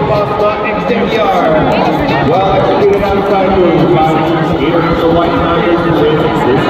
Pasta exterior. Well executed outside move by Peter the White Tigers.